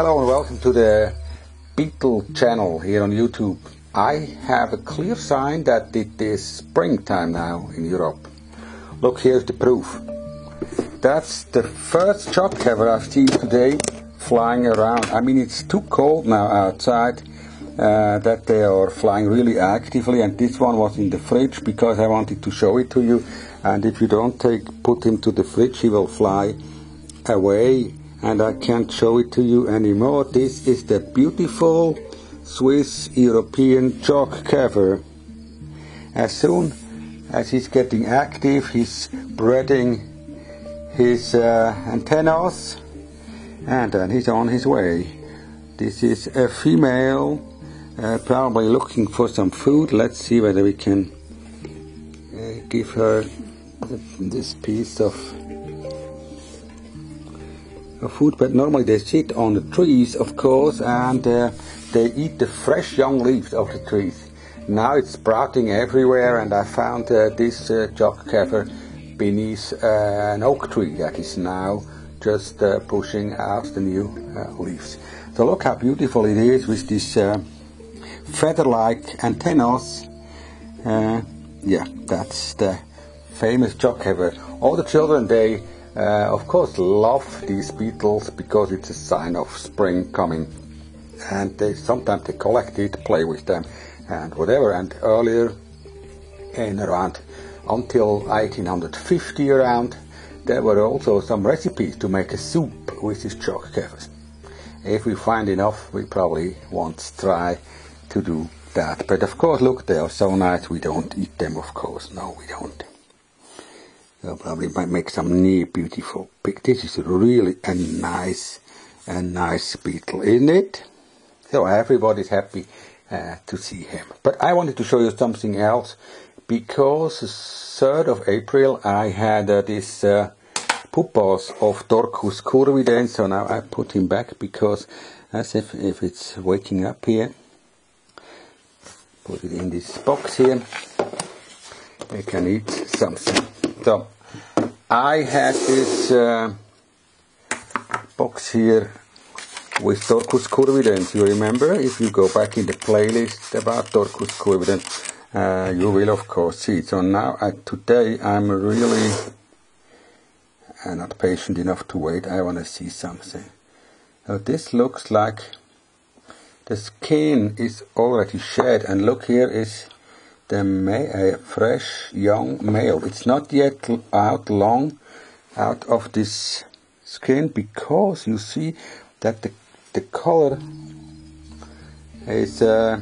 Hello and welcome to the Beetle channel here on YouTube. I have a clear sign that it is springtime now in Europe. Look, here's the proof. That's the first cockchafer I've seen today flying around. I mean, it's too cold now outside uh, that they are flying really actively and this one was in the fridge because I wanted to show it to you and if you don't take put him to the fridge he will fly away and I can't show it to you anymore. This is the beautiful Swiss European cockchafer. As soon as he's getting active, he's spreading his uh, antennas and then he's on his way. This is a female, uh, probably looking for some food. Let's see whether we can uh, give her this piece of food, but normally they sit on the trees, of course, and uh, they eat the fresh young leaves of the trees. Now it's sprouting everywhere, and I found uh, this uh, cockchafer beneath uh, an oak tree that is now just uh, pushing out the new uh, leaves. So look how beautiful it is with these feather-like antennas. yeah, that's the famous jock cockchafer. All the children, they uh, of course love these beetles because it's a sign of spring coming. And they sometimes they collect it play with them and whatever. And earlier in around until 1850 around there were also some recipes to make a soup with these cockchafers if we find enough we probably won't try to do that. But of course look they are so nice we don't eat them of course. No we don't I'll probably might make some near beautiful pic. This is really a nice, a nice beetle, isn't it? So everybody's happy uh, to see him. But I wanted to show you something else because 3rd of April I had uh, this uh, pupas of Dorcus curvidens, so now I put him back because as if, if it's waking up here, put it in this box here, they can eat something. So I had this uh, box here with Dorcus curvidens. You remember? If you go back in the playlist about Dorcus curvidens, uh, you will of course see it. So now, I, today, I'm really uh, not patient enough to wait. I want to see something. So this looks like the skin is already shed, and look here is the a fresh young male. It's not yet out long out of this skin because you see that the, the color is uh,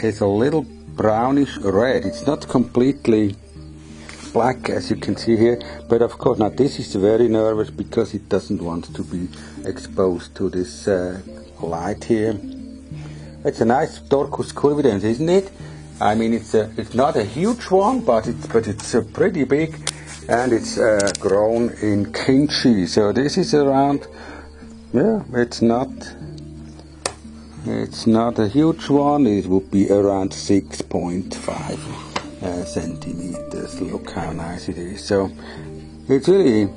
is a little brownish red. It's not completely black as you can see here but of course now this is very nervous because it doesn't want to be exposed to this uh, light here it's a nice Dorcus curvidens, isn't it? I mean, it's a, it's not a huge one, but it's but it's a pretty big, and it's uh, grown in kinshi. So this is around, yeah, it's not, it's not a huge one. It would be around 6.5 uh, centimeters. Look how nice it is. So it's really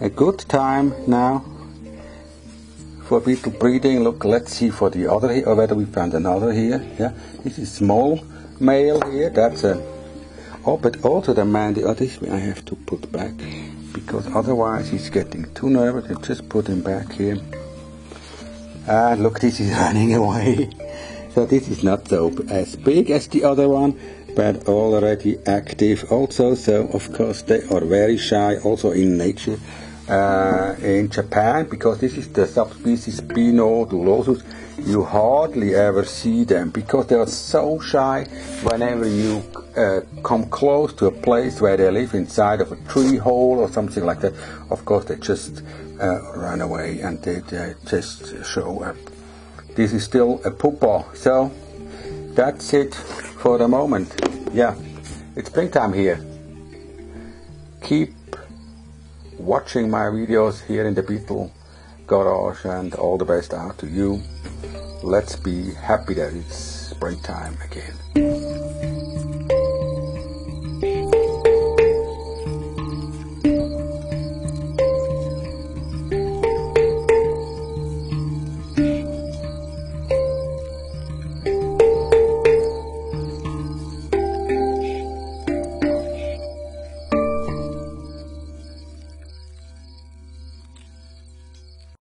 a good time now for beetle breeding. Look, let's see for the other here, or whether we found another here. Yeah, this is small male here. That's a. Oh, but also the man, the other I have to put back because otherwise he's getting too nervous. I just put him back here. And look, this is running away. So this is not so as big as the other one, but already active also. So of course they are very shy also in nature uh, in Japan, because this is the subspecies binodulosus, you hardly ever see them because they are so shy whenever you uh, come close to a place where they live inside of a tree hole or something like that. Of course, they just uh, run away and they, they, just show up. This is still a pupa, so that's it for the moment. Yeah, it's springtime here. Keep watching my videos here in the Beetle Garage and all the best out to you. Let's be happy that it's springtime again.